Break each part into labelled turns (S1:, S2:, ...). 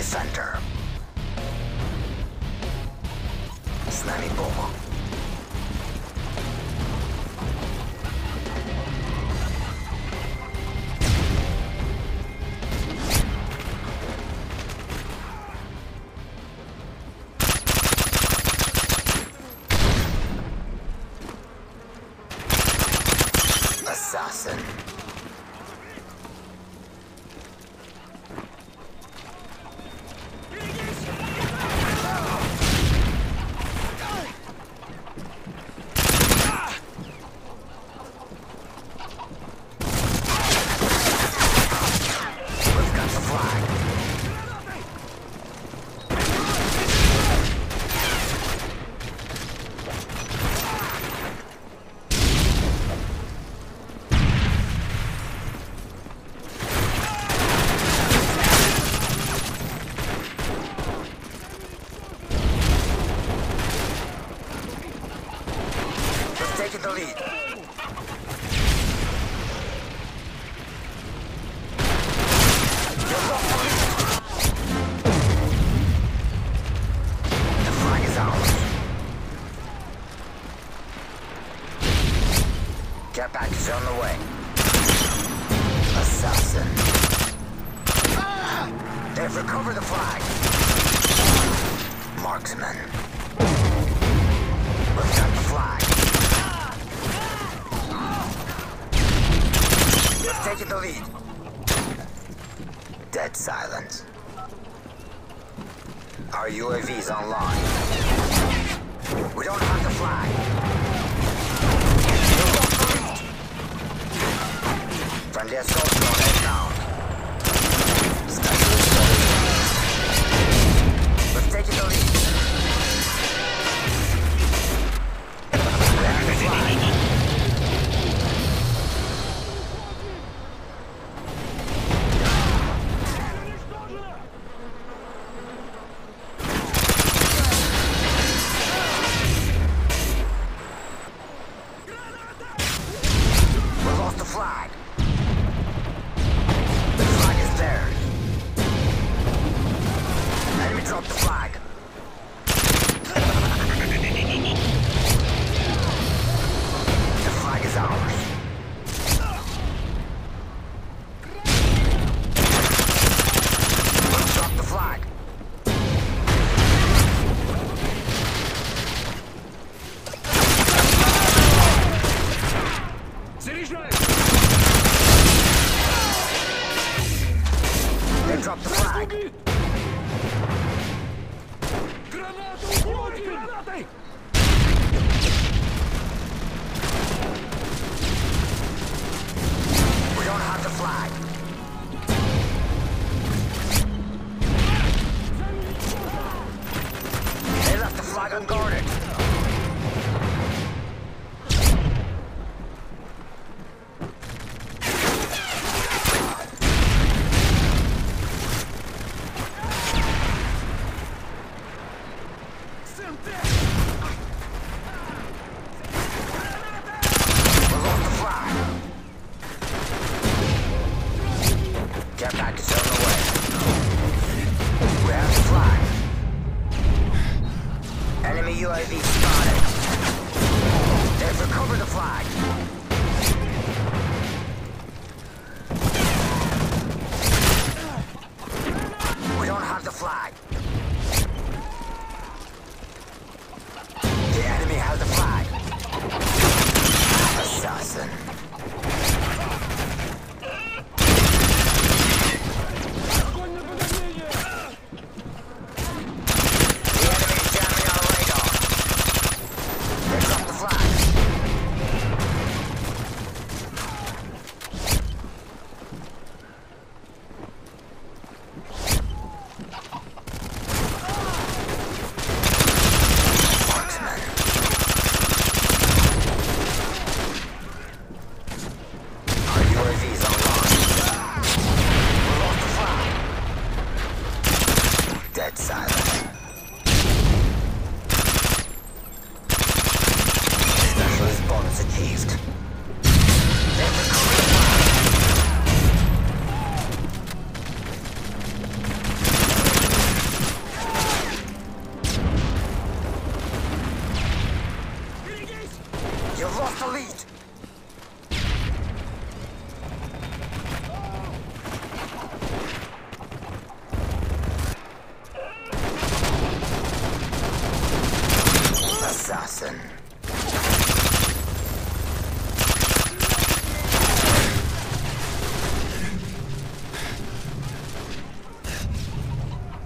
S1: defender. С нами Бог. Assassin. Taken the lead. The is. Care package is on the way. Assassin. They've recovered the flag. Marksman. We've got the flag. We've the lead. Dead silence. Our UAV's online. We don't have. We've lost. Friendly assault drone inbound. Specialist Dropped the flag. We don't have the flag.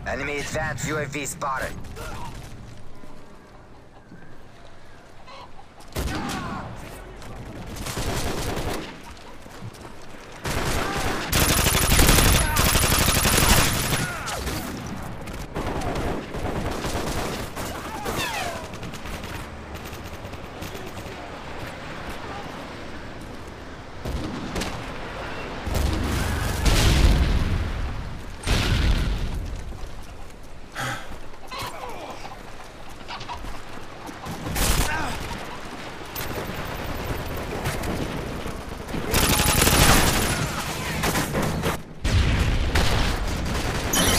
S1: Enemy advanced UAV spotted.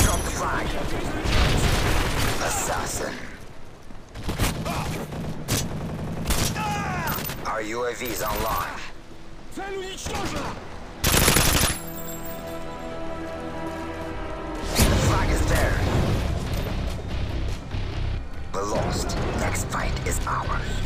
S1: Drop the flag. Assassin. Our UAV's online.
S2: Цель уничтожена!
S1: The flag is there. We're lost. Next fight is ours.